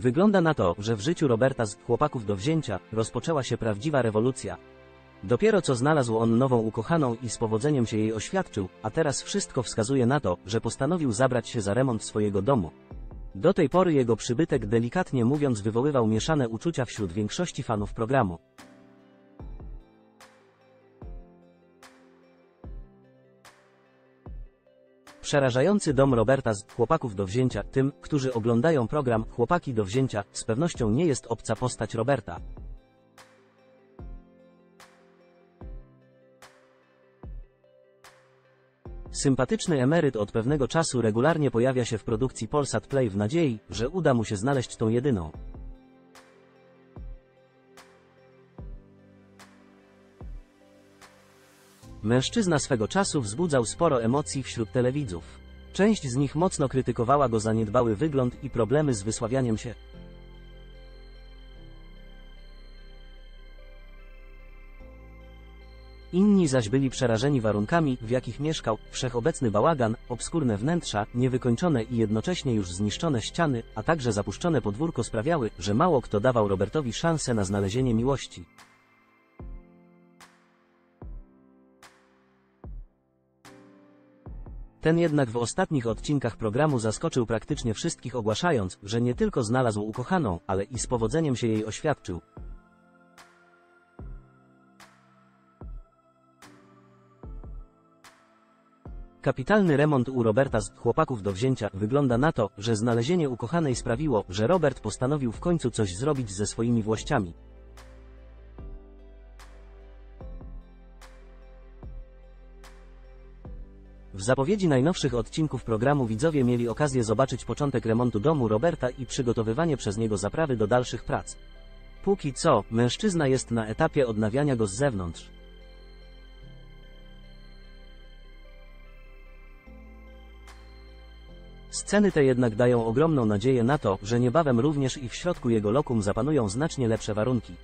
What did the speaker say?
Wygląda na to, że w życiu Roberta z chłopaków do wzięcia rozpoczęła się prawdziwa rewolucja. Dopiero co znalazł on nową ukochaną i z powodzeniem się jej oświadczył, a teraz wszystko wskazuje na to, że postanowił zabrać się za remont swojego domu. Do tej pory jego przybytek delikatnie mówiąc wywoływał mieszane uczucia wśród większości fanów programu. Przerażający dom Roberta z chłopaków do wzięcia, tym, którzy oglądają program Chłopaki do wzięcia, z pewnością nie jest obca postać Roberta. Sympatyczny emeryt od pewnego czasu regularnie pojawia się w produkcji Polsat Play w nadziei, że uda mu się znaleźć tą jedyną. Mężczyzna swego czasu wzbudzał sporo emocji wśród telewidzów. Część z nich mocno krytykowała go za niedbały wygląd i problemy z wysławianiem się. Inni zaś byli przerażeni warunkami, w jakich mieszkał, wszechobecny bałagan, obskurne wnętrza, niewykończone i jednocześnie już zniszczone ściany, a także zapuszczone podwórko sprawiały, że mało kto dawał Robertowi szansę na znalezienie miłości. Ten jednak w ostatnich odcinkach programu zaskoczył praktycznie wszystkich ogłaszając, że nie tylko znalazł ukochaną, ale i z powodzeniem się jej oświadczył. Kapitalny remont u Roberta z chłopaków do wzięcia wygląda na to, że znalezienie ukochanej sprawiło, że Robert postanowił w końcu coś zrobić ze swoimi włościami. W zapowiedzi najnowszych odcinków programu widzowie mieli okazję zobaczyć początek remontu domu Roberta i przygotowywanie przez niego zaprawy do dalszych prac. Póki co, mężczyzna jest na etapie odnawiania go z zewnątrz. Sceny te jednak dają ogromną nadzieję na to, że niebawem również i w środku jego lokum zapanują znacznie lepsze warunki.